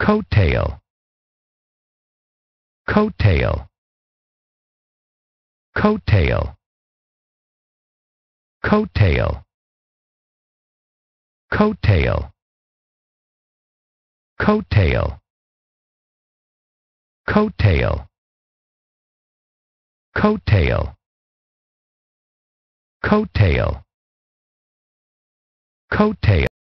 coattail coattail coattail coattail coattail coattail coattail coattail coattail coattail